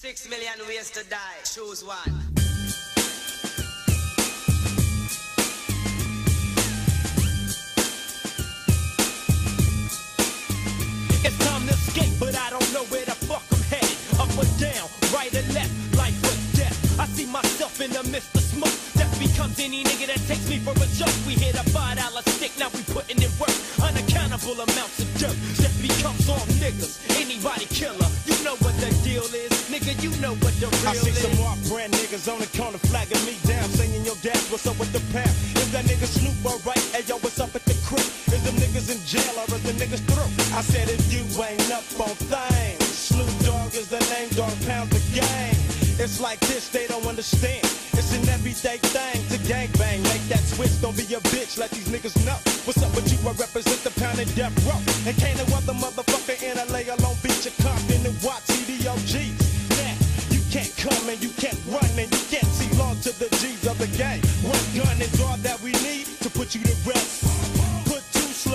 Six million ways to die. Choose one. It's time to escape, but I don't know where the fuck I'm headed. Up or down, right or left, life or death. I see myself in the midst of smoke. Death becomes any nigga that takes me for a joke. We hit a five dollar stick, now we putting in work. Unaccountable amounts of dirt. Death becomes all niggas. Anybody killer, you know what the deal is. Nigga, you know what the real I see is. some more brand niggas on the corner flagging me down, singing your dad, what's up with the pound? Is that nigga Snoop alright? Hey yo, what's up at the crib? Is them niggas in jail or is the niggas through? I said if you ain't up on things, Snoop Dogg is the name, dog pound the gang. It's like this, they don't understand. It's an everyday thing to gang bang. Make that switch, don't be a bitch, let these niggas know. What's up with you? I represent the pound and death row. And can't no other motherfucker in LA alone beat your Compton and watch CDOGs.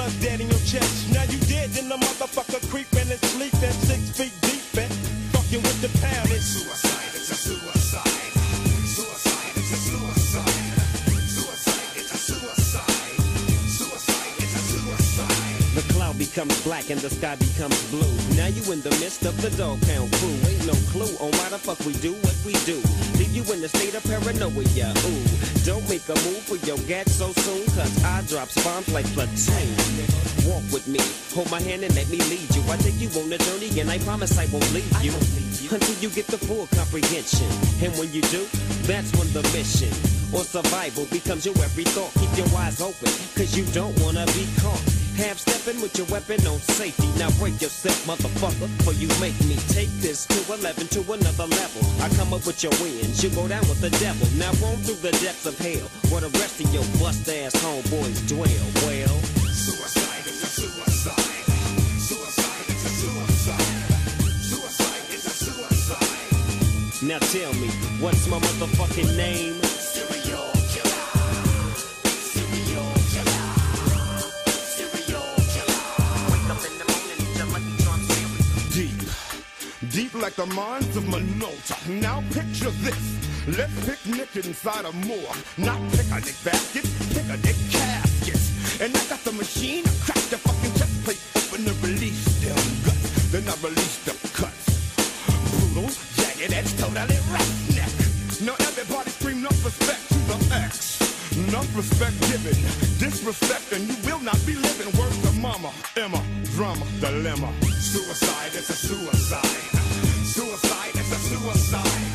Slugs dead in your chest. Now you dead in the motherfucker creeping and sleeping six feet deep and fucking with the suicide, becomes black and the sky becomes blue. Now you in the midst of the dog pound crew. Ain't no clue on why the fuck we do what we do. Leave you in a state of paranoia. Ooh, don't make a move for your gat so soon, cause I drop bombs like platoon. Walk with me, hold my hand and let me lead you. I take you on a journey and I promise I won't leave you. Until you get the full comprehension. And when you do, that's when the mission or survival becomes your every thought. Keep your eyes open, cause you don't wanna be caught. Half stepping with your weapon on safety. Now break yourself, motherfucker, for you make me take this to 11 to another level. I come up with your wins, you go down with the devil. Now roam through the depths of hell, where the rest of your bust ass homeboys dwell. Well. Suicide is a suicide. now tell me, what's my motherfucking name? Serial Deep like the mines of Minota. Now picture this. Let's picnic inside a morgue. Not picnic baskets, picnic caskets. And I got the machine, I crack the fucking chest plate open and release them guts. Then I release the cuts. Brutal, jagged edge, totally roughneck. Now everybody scream enough respect to the X. Enough respect given, disrespect, and you will not be living. Words of mama, Emma, drama, dilemma. Suicide is a suicide. Suicide is a suicide.